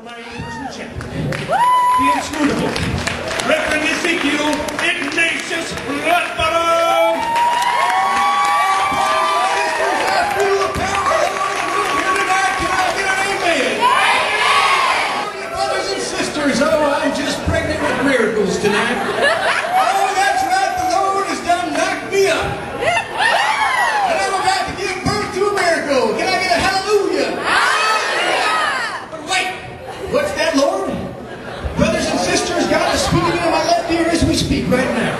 for my in-person champion, Reverend Ezekiel speak right now.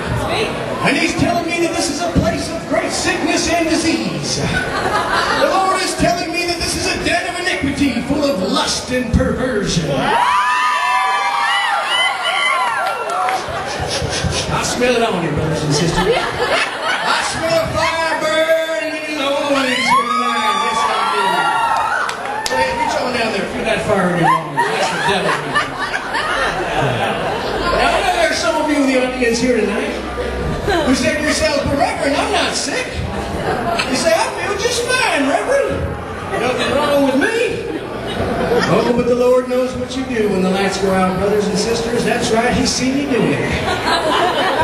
And He's telling me that this is a place of great sickness and disease. The Lord is telling me that this is a den of iniquity full of lust and perversion. I smell it on you, brothers and sisters. I smell a fire burning in the loins here tonight. Yes, I do. Hey, reach on down there. Feel that fire in your. That's the devil. Now, I know there's some of you in the audience here tonight who say to yourselves, but Reverend, I'm not sick. You say, I feel just fine, Reverend. Nothing wrong with me. Oh, but the Lord knows what you do when the lights go out, brothers and sisters. That's right, He's seen you do it.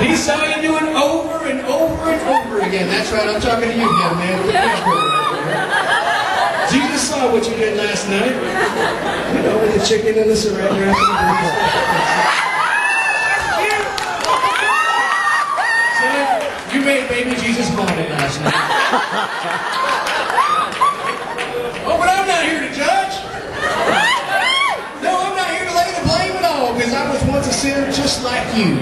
He saw you do it over and over and over again. That's right, I'm talking to you, young man. Jesus saw what you did last night. You know, with the chicken and the saran wrap and the You made baby Jesus born it last night. oh, but I'm not here to judge. No, I'm not here to lay the blame at all because I was once a sinner just like you.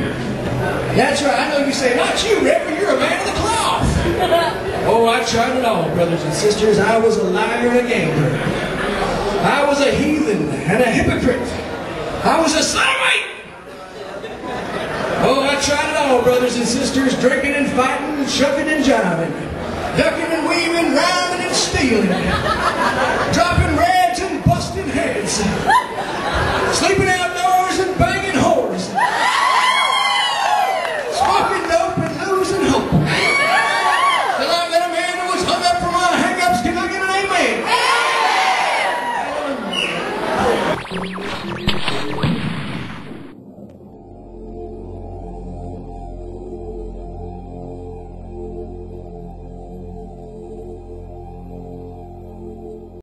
That's right. I know you say, not you, Reverend. You're a man of the cloth. oh, I tried it all, brothers and sisters. I was a liar and a gambler. I was a heathen and a hypocrite. I was a sodomite. Brothers and sisters, drinking and fighting, shucking and jiving, ducking and weaving, rhyming and stealing,